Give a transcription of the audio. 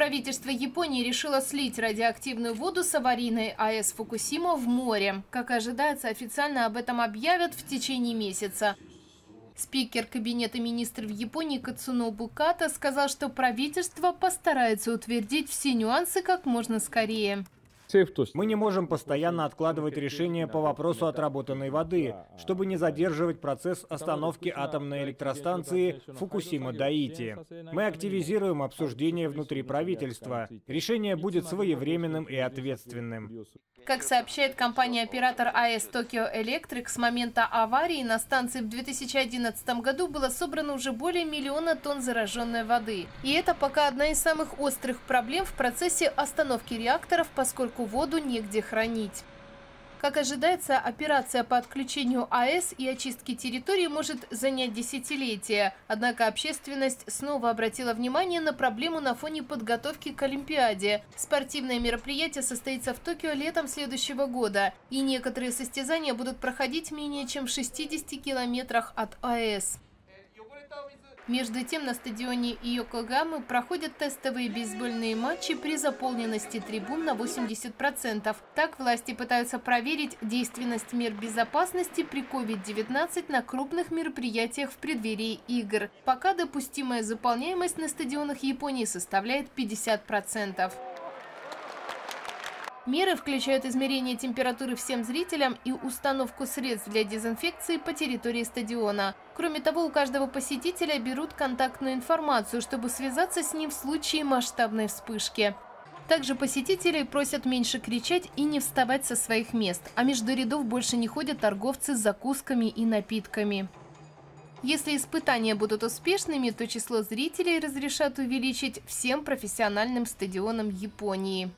правительство Японии решило слить радиоактивную воду с аварийной АЭС Фукусима в море. Как ожидается, официально об этом объявят в течение месяца. Спикер Кабинета министров Японии Кацунобу Ката сказал, что правительство постарается утвердить все нюансы как можно скорее. Мы не можем постоянно откладывать решение по вопросу отработанной воды, чтобы не задерживать процесс остановки атомной электростанции Фукусима-Даити. Мы активизируем обсуждение внутри правительства. Решение будет своевременным и ответственным. Как сообщает компания-оператор АЭС Токио Электрик, с момента аварии на станции в 2011 году было собрано уже более миллиона тонн зараженной воды. И это пока одна из самых острых проблем в процессе остановки реакторов, поскольку воду негде хранить. Как ожидается, операция по отключению АЭС и очистке территории может занять десятилетия. Однако общественность снова обратила внимание на проблему на фоне подготовки к Олимпиаде. Спортивное мероприятие состоится в Токио летом следующего года. И некоторые состязания будут проходить менее чем в 60 километрах от АЭС. Между тем, на стадионе Йокогамы проходят тестовые бейсбольные матчи при заполненности трибун на 80%. Так власти пытаются проверить действенность мер безопасности при COVID-19 на крупных мероприятиях в преддверии игр. Пока допустимая заполняемость на стадионах Японии составляет 50%. Меры включают измерение температуры всем зрителям и установку средств для дезинфекции по территории стадиона. Кроме того, у каждого посетителя берут контактную информацию, чтобы связаться с ним в случае масштабной вспышки. Также посетителей просят меньше кричать и не вставать со своих мест, а между рядов больше не ходят торговцы с закусками и напитками. Если испытания будут успешными, то число зрителей разрешат увеличить всем профессиональным стадионам Японии.